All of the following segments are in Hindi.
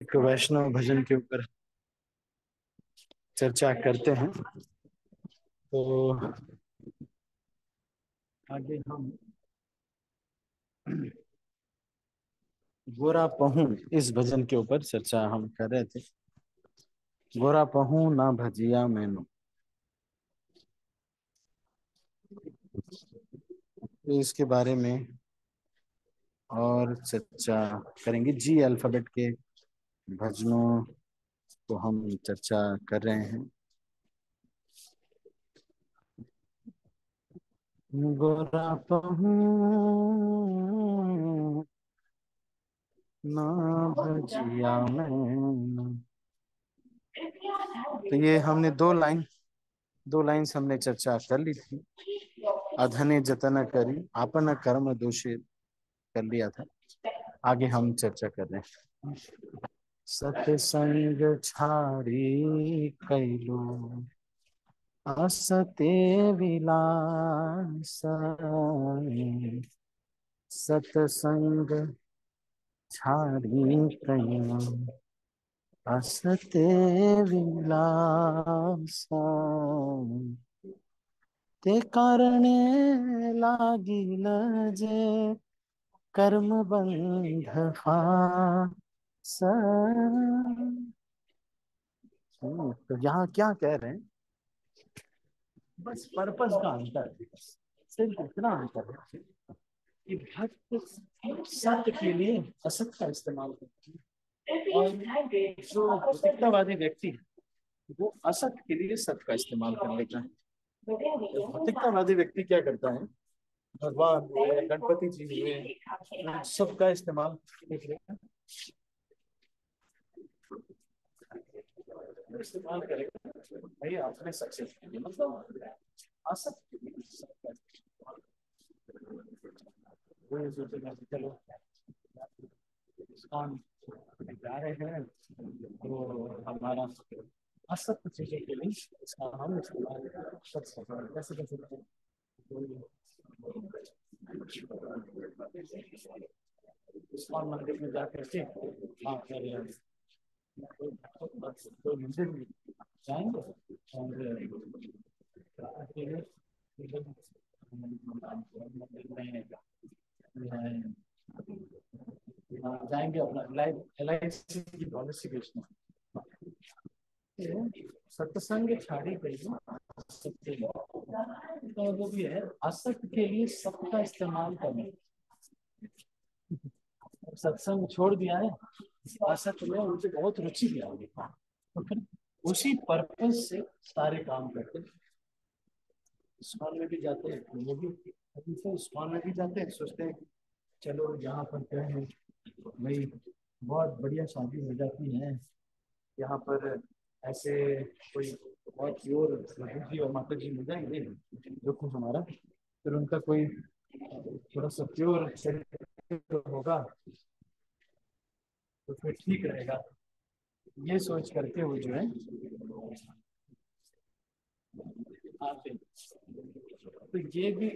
एक वैष्णव भजन के ऊपर चर्चा करते हैं। तो आगे हम गोरा पहू इस भजन के ऊपर चर्चा हम कर रहे थे। गोरा पहू ना भजिया मैनू। इसके बारे में और चर्चा करेंगे। जी अल्फ़ाबेट के भजनों को हम चर्चा कर रहे हैं। गोरा पहू, ना भजिया मैं। तो ये हमने दो लाइन दो लाइन हमने चर्चा कर ली थी। अधने जतन करी, आपन कर्म दोषे कर लिया था। आगे हम चर्चा कर रहे हैं। सत्संग छाड़ी कैलो। असते विलास सत्संग छाड़ी कैलो। असते विलास ते कारणे लागिल जे कर्म बंध तो यहाँ क्या कह रहे हैं? बस पर्पस का अंतर सिर्फ़ इतना अंतर है कि भक्त सत्य के लिए असत का इस्तेमाल करते हैं। और जो व्यक्ति है, वो असत के लिए सत्य का इस्तेमाल कर लेता है। तो भौतिकतावादी व्यक्ति क्या करता है? भगवान हुए, गणपति जी हुए सबका इस्तेमाल इस्तेमाल करेगा भाई अपने सक्सेस के लिए मतलब आसक्त चलो जा रहे हैं तो हमारा असत्य चीज़ों के लिए इसका हम इस्तेमाल कर सकते हैं कैसे कर सकते हैं इस्कॉन मंदिर में जाकर के हाँ कर तो मंदिर में जाएँगे अपना एल आई सी की पॉलिसी बेचना सत्संग छाड़ी गई तो वो भी है असत के लिए सबका इस्तेमाल करना सत्संग छोड़ दिया है असत में उनसे बहुत रुचि भी आ तो फिर उसी पर्पज से सारे काम करते स्कॉल में भी जाते हैं वो भी स्कॉल में भी जाते हैं, सोचते हैं चलो यहाँ पर क्या है? भाई, बहुत बढ़िया शादी हो जाती है। यहाँ पर ऐसे कोई बहुत प्योर जी और माता जी मिल जाएँगे, जो कुछ हमारा। फिर उनका कोई थोड़ा सा प्योर होगा तो फिर ठीक रहेगा। ये सोच करके वो जो है, आते तो ये भी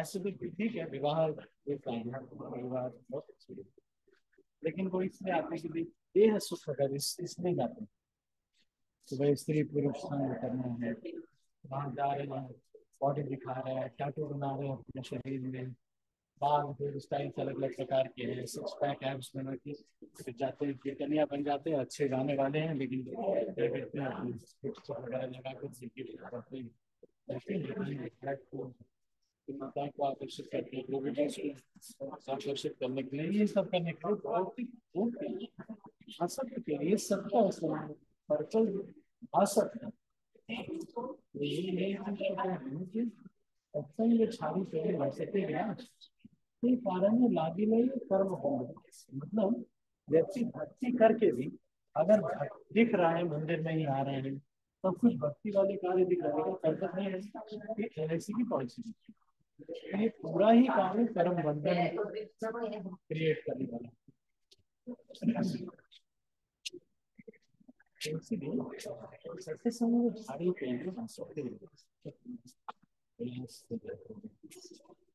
ऐसे भी ठीक है, विवाह विवाह बहुत अच्छी है। लेकिन वो इसलिए आते कि देह सुख अगर इस इसलिए जाते हैं। तो भाई स्त्री पुरुष संग करना है, वहाँ जा रहे हैं बॉडी दिखा रहे हैं टाटू बना रहे हैं अपने शरीर में। बाल हेयर अलग अलग प्रकार के हैं। सिक्स पैक एब्स बना के फिर जाते हैं कीर्तनिया बन जाते हैं, अच्छे गाने वाले हैं, लेकिन हैं वगैरह लगा कर माताओं को आकर्षित करते हैं को आकर्षित करने के लिए, ये सब करने के लिए बहुत ही असत्य के लिए सबका इस्तेमाल पर्पल असत्य सत्संग छाड़ी पहले वैसे गया के कारण लागी नहीं कर्म बंध मतलब व्यक्ति भक्ति करके भी अगर दिख रहा है, मंदिर में ही आ रहे हैं सब कुछ भक्ति वाले कार्य दिख रहे हैं कर्तव्य नहीं है। एल की पॉलिसी ये पूरा ही कार्य कर्म बंधन क्रिएट करने वाला। सत्य समय झाड़ी पे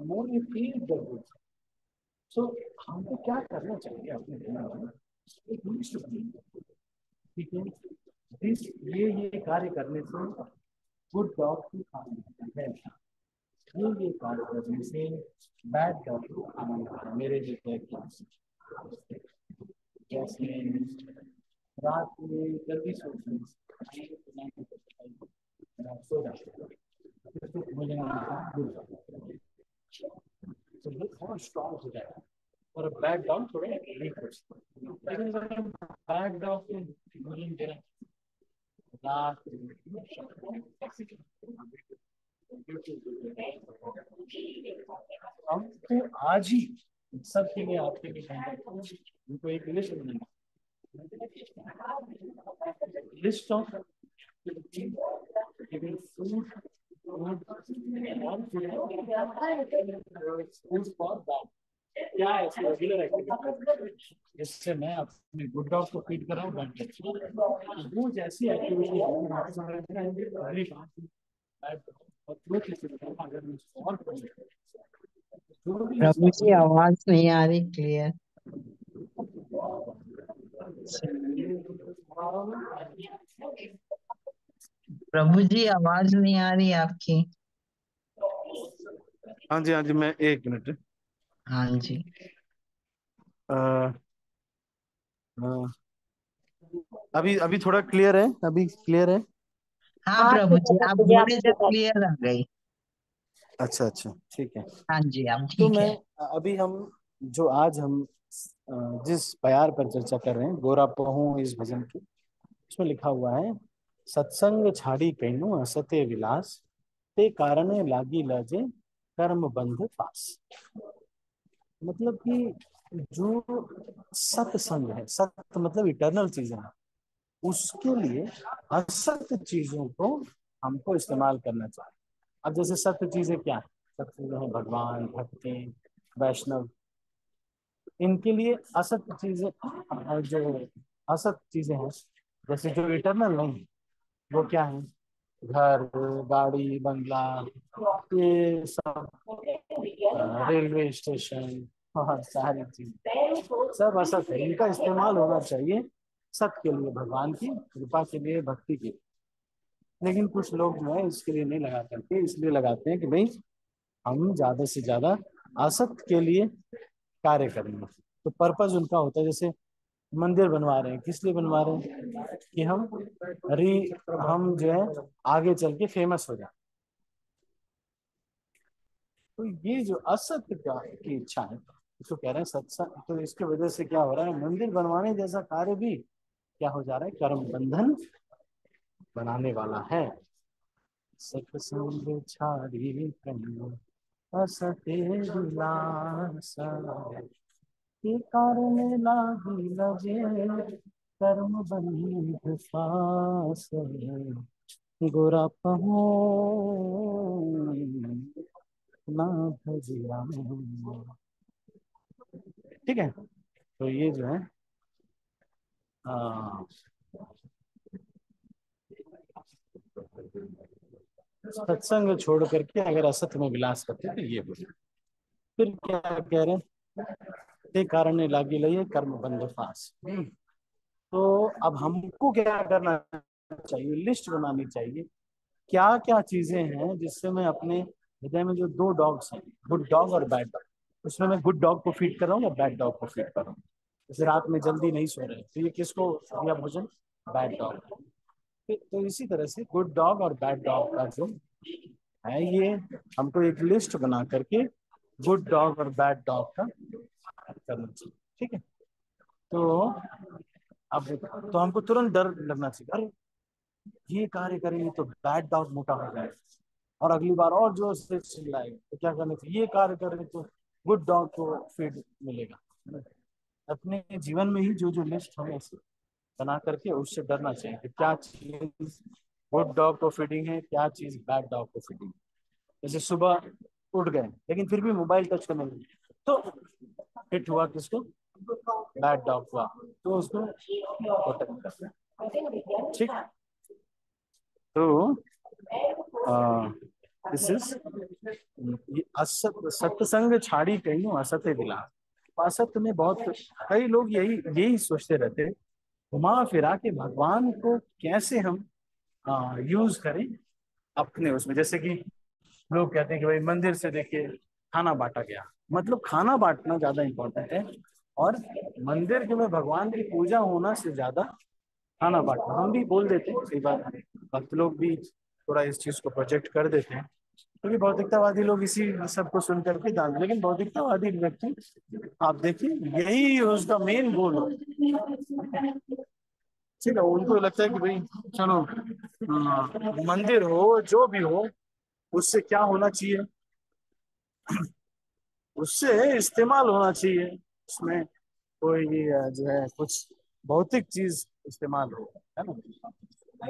more you feel the good so, हमको क्या करना चाहिए अपने जीवन में? एक निश्चित ठीक है? दिस ये ये कार्य करने से गुड डॉग की खाना है। ये ये कार्य करने से बैड डॉग को खाना है। मेरे जैसे जैसे रात में जल्दी सोचने सो जाते मुझे तो ये थोड़ा स्ट्रॉन्ग हो जाएगा और बैक डाउन थोड़े वीक हो लेकिन अगर हम बैक डाउन को भोजन दे रहे रात हमको आज ही सबके लिए आपके लिए उनको एक लिस्ट बनाना लिस्ट ऑफ giving food जिससे मैं अपने गुड डॉग को फ़ीड कर रहा हूँ जैसी एक्टिविटी आवाज़ नहीं आ रही क्लियर प्रभु जी आवाज़ नहीं आ रही आपकी। हाँ जी हाँ जी मैं एक मिनट। हाँ जी। आ, अभी अभी थोड़ा क्लियर है? अभी क्लियर है? हाँ प्रभु जी आप बोले जब क्लियर आ गई। अच्छा अच्छा ठीक है। हाँ जी आप तो मैं है। अभी हम जो आज हम जिस प्यार पर चर्चा कर रहे हैं गोरा पहू इस भजन की उसमें लिखा हुआ है सत्संग छाड़ी कहनु असत्य विलास, ते कारण लागी लजे कर्म बंध पास। मतलब कि जो सत्संग है, सत्य मतलब इटर्नल चीज़ें हैं उसके लिए असत्य चीज़ों को हमको इस्तेमाल करना चाहिए। अब जैसे सत्य चीज़ें क्या है? सत्य हैं भगवान, भक्ति, वैष्णव। इनके लिए असत्य चीज़ें, जो असत चीज़ें हैं, जैसे जो इटर्नल नहीं वो क्या है? घर, गाड़ी, बंगला, ये सब रेलवे स्टेशन और सारी चीज़। सब असत है, इनका इस्तेमाल होना चाहिए सत्य के लिए, भगवान की कृपा के लिए, भक्ति के लिए। लेकिन कुछ लोग जो है, इसके लिए नहीं लगा करके इसलिए लगाते हैं कि भाई, हम ज़्यादा से ज़्यादा असत के लिए कार्य करेंगे। तो पर्पज उनका होता है, जैसे मंदिर बनवा रहे हैं। किस लिए बनवा रहे हैं? कि हम री, हम जो है, आगे चल के फ़ेमस हो जाए। तो ये जो असत्य का की इच्छा है, इसको कह रहे हैं सत्संग। तो इसके वजह से क्या हो रहा है? मंदिर बनवाने जैसा कार्य भी क्या हो जा रहा है? कर्म बंधन बनाने वाला है। सत्संग छाड़ी के कारण लागी लजे कर्म बंध पास गोरा पहो ना भजिया। ठीक है? तो ये जो है आ, सत्संग छोड़ करके अगर असत में विलास करते तो ये बोले फिर क्या कह रहे हैं? ते कारण लागी लइए कर्म बंध फास. तो अब हमको क्या करना चाहिए? लिस्ट बनानी चाहिए। क्या क्या चीज़ें हैं जिससे मैं अपने हृदय में जो दो डॉग्स हैं गुड डॉग और बैड डॉग उसमें मैं गुड डॉग को फ़ीड कर रहा हूँ या बैड डॉग को फ़ीड कर रहा हूँ जैसे रात में जल्दी नहीं सो रहे तो ये किसको दिया भोजन? बैड डॉग तो इसी तरह से गुड डॉग और बैड डॉग का जो है, ये हमको एक लिस्ट बना करके गुड डॉग और बैड डॉग का करना चाहिए ठीक है? तो अब देखो तो हमको तुरंत डर लगना चाहिए। अरे, ये कार्य करेंगे तो बैड डॉग मोटा हो जाएगा और अगली बार और ज़ोर से चिल्लाएगा तो क्या करना चाहिए? ये कार्य करें तो गुड डॉग को फ़ीड मिलेगा। अपने जीवन में ही जो जो लिस्ट हमें बना करके उससे डरना चाहिए कि क्या चीज़ गुड डॉग को फीडिंग है, क्या चीज़ बैड डॉग को फीडिंग है। जैसे सुबह उठ गए, लेकिन फिर भी मोबाइल टच करने तो हिट हुआ किसको? बैड डॉग हुआ। तो उसको ठीक? तो दिस इज़ असत सत्संग छाड़ी कहीं असत्य दिला। असत्य में बहुत कई लोग यही यही सोचते रहते घुमा फिरा के भगवान को कैसे हम आ, यूज़ करें अपने उसमें? जैसे कि लोग कहते हैं कि भाई मंदिर से देखिए खाना बांटा गया। मतलब खाना बांटना ज़्यादा इम्पोर्टेंट है और मंदिर के में भगवान की पूजा होना से ज़्यादा खाना बांटना। हम भी बोल देते हैं कई बार भक्त लोग भी थोड़ा इस चीज़ को प्रोजेक्ट कर देते हैं क्योंकि भौतिकतावादी लोग इसी सबको सुन करके दान लेकिन भौतिकतावादी व्यक्ति आप देखिए यही उसका मेन गोल हो। ठीक है उनको लगता है कि भाई चलो हाँ, मंदिर हो जो भी हो उससे क्या होना चाहिए? उससे इस्तेमाल होना चाहिए। उसमें कोई जो है, कुछ भौतिक चीज़ इस्तेमाल हो, है ना?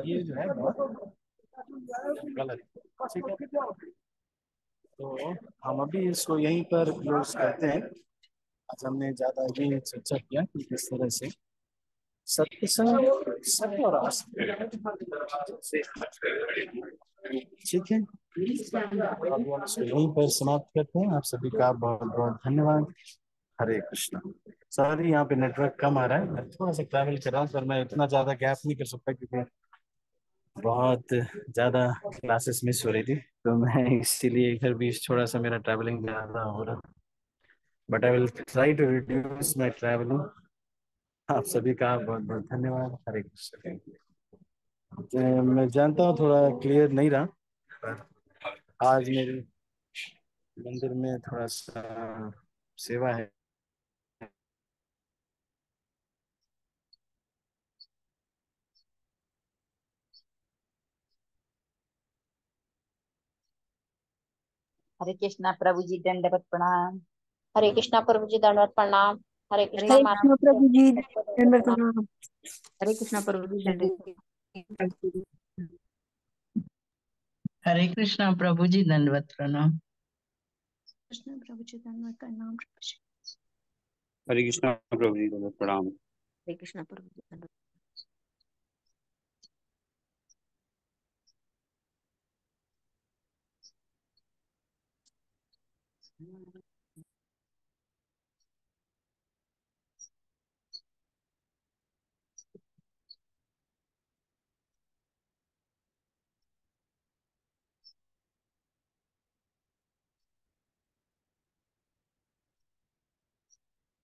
ये जो है गलत ठीक है। तो हम अभी इसको यहीं पर क्लोज करते हैं। आज हमने ज़्यादा ये चर्चा किया कि किस तरह से सत्य और ठीक है। यहीं पर समाप्त करते हैं आप सभी का बहुत बहुत धन्यवाद हरे कृष्णा सॉरी यहाँ पे नेटवर्क कम आ रहा है मैं थोड़ा सा ट्रैवल कर रहा हूँ पर मैं इतना ज़्यादा गैप नहीं कर सकता क्योंकि बहुत ज़्यादा क्लासेस मिस हो रही थी तो मैं इसीलिए इधर बीच थोड़ा सा मेरा ट्रैवलिंग ज़्यादा हो रहा but I will try to reduce my travelling आप सभी का बहुत बहुत धन्यवाद हरे कृष्ण मैं जानता हूँ थोड़ा क्लियर नहीं रहा आज मेरे मंदिर में थोड़ा सा सेवा है। हरे कृष्णा प्रभु जी दंडवत प्रणाम। हरे कृष्णा प्रभु जी दंडवत प्रणाम। हरे कृष्णा प्रभु जी दंडवत प्रणाम। हरे कृष्णा प्रभु जी दंडवत हरे कृष्णा प्रभु जी दंडवत प्रणाम। कृष्ण प्रभु जी दंडवत प्रणाम। हरे कृष्णा प्रभु जी दंडवत प्रणाम। हरे कृष्णा प्रभु जी दंडवत Mm-hmm.